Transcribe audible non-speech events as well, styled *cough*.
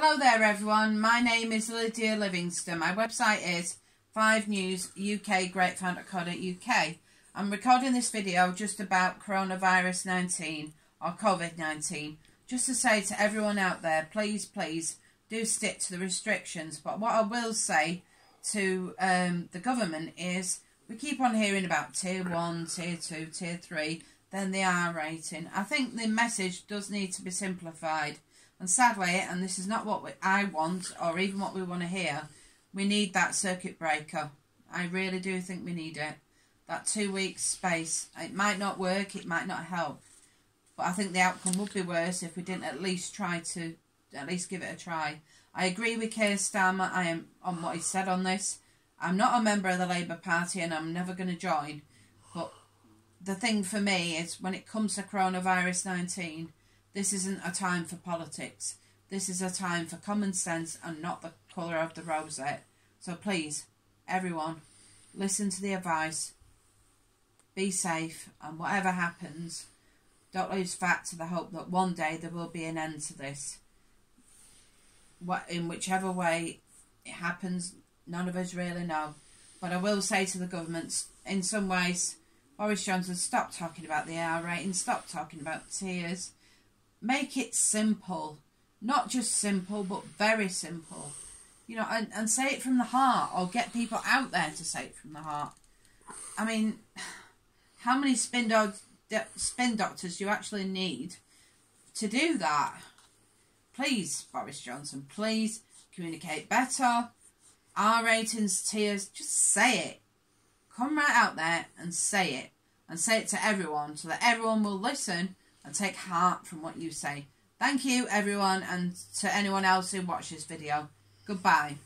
Hello there everyone, my name is Lydia Livingston. My website is 5newsukgrapevine.co.uk. I'm recording this video just about coronavirus 19 or COVID-19 just to say to everyone out there, please, please do stick to the restrictions. But what I will say to um, the government is we keep on hearing about tier 1, tier 2, tier 3, then the R rating. I think the message does need to be simplified. And sadly, and this is not what we, I want or even what we want to hear, we need that circuit breaker. I really do think we need it. That two weeks space. It might not work, it might not help. But I think the outcome would be worse if we didn't at least try to, at least give it a try. I agree with Keir Starmer I am on what he said on this. I'm not a member of the Labour Party and I'm never going to join. But the thing for me is when it comes to coronavirus 19, this isn't a time for politics. This is a time for common sense and not the colour of the rosette. So please, everyone, listen to the advice. Be safe and whatever happens, don't lose fat to the hope that one day there will be an end to this. What in whichever way it happens, none of us really know. But I will say to the government, in some ways, Boris Johnson, stop talking about the R rating, stop talking about tiers. Make it simple. Not just simple, but very simple. You know, and, and say it from the heart, or get people out there to say it from the heart. I mean, *sighs* how many spin, do spin doctors do you actually need to do that? Please, Boris Johnson, please communicate better R ratings, tiers, just say it. Come right out there and say it. And say it to everyone so that everyone will listen and take heart from what you say. Thank you, everyone, and to anyone else who watched this video. Goodbye.